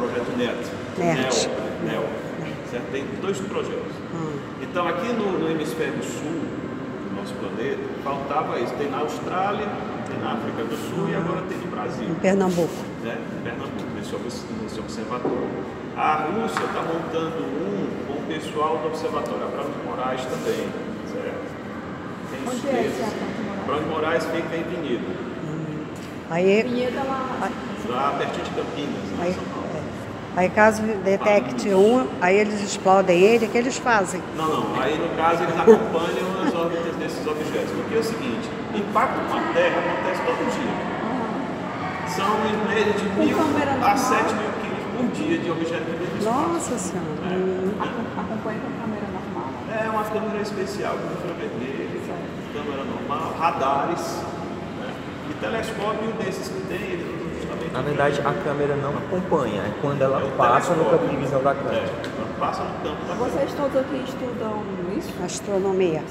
projeto NET. NET. NEL, NEL, certo? Tem dois projetos. Então, aqui no, no hemisfério sul do nosso planeta, faltava isso. Tem na Austrália, tem na África do Sul e agora tem no Brasil Em Pernambuco. né, em Pernambuco, nesse, obs- nesse observatório. A Rússia está montando um com o pessoal do observatório, Abraão de Moraes também, certo? Tem Onde é esse. Abraão de Moraes? Fica em Vinhedo, Aí, Vinhedo é lá. lá pertinho de Campinas, né, aí, São Paulo. É. aí caso detecte um, aí eles explodem ele, o que eles fazem? Não, não, aí no caso eles acompanham as órbitas desses objetos, porque é o seguinte, impacto com a Terra acontece todo dia. São em média de mil câmera a normal? 7 mil quilos por dia de objeto que vem do espaço. Nossa Senhora. Hum. Acom- Acompanha com a câmera normal. É uma câmera especial, com infravermelho, câmera normal, radares, né? E telescópio desses que tem, ele. Na verdade, a câmera não acompanha, é quando ela É passa no campo de visão da É, câmera. ela passa no campo da câmera. Vocês todos aqui estudam isso? Astronomia.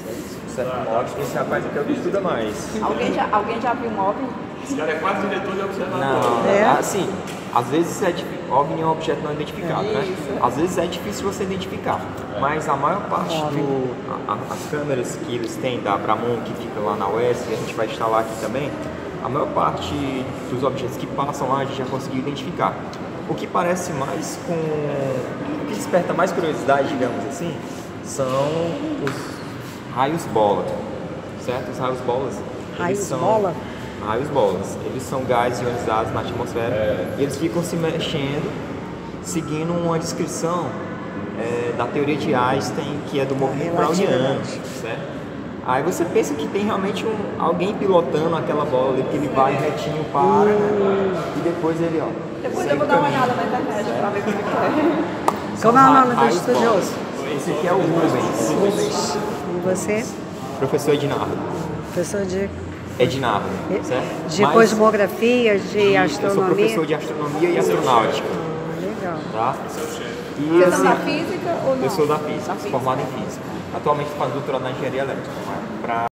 Certo modo, esse rapaz aqui é o que estuda mais. Alguém já, alguém já viu um OVNI? Esse cara é quase diretor de observatório. Não, É? assim, às vezes é difícil. OVNI é um objeto não identificado, né? Isso. Às vezes é difícil você identificar. Mas a maior parte do. a- a- as câmeras que eles têm da Bramon, que fica lá na UES, que a gente vai instalar aqui também, a maior parte dos objetos que passam lá a gente já conseguiu identificar. O que parece mais com. O que desperta mais curiosidade, digamos assim, são os raios bola. Certo? Os raios bolas. eles Raios são- bola? Raios bolas. Eles são gases ionizados na atmosfera e eles ficam se mexendo seguindo uma descrição é, da teoria de Einstein, que é do movimento browniano, relatividade. certo? Aí você pensa que tem realmente um, alguém pilotando aquela bola ali, que ele vai retinho, para, né? E depois ele, ó. Depois eu vou dar uma olhada na internet pra ver como é que é. Como é o nome do estudioso? Esse aqui é o Rubens. Rubens. E você? Professor Ednardo. Professor de, Ednardo, certo? de Mas- cosmografia, de Eu sou astronomia? professor de astronomia e astronáutica, legal. tá? E Vocês são da assim, física ou não? eu sou da física, Da física. formado em física. Atualmente fazendo doutorado na engenharia elétrica, pra